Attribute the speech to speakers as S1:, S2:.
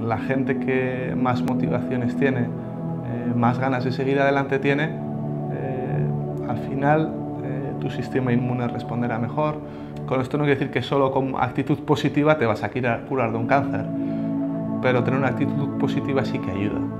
S1: la gente que más motivaciones tiene, eh, más ganas de seguir adelante tiene, eh, al final eh, tu sistema inmune responderá mejor. Con esto no quiere decir que solo con actitud positiva te vas a curar de un cáncer, pero tener una actitud positiva sí que ayuda.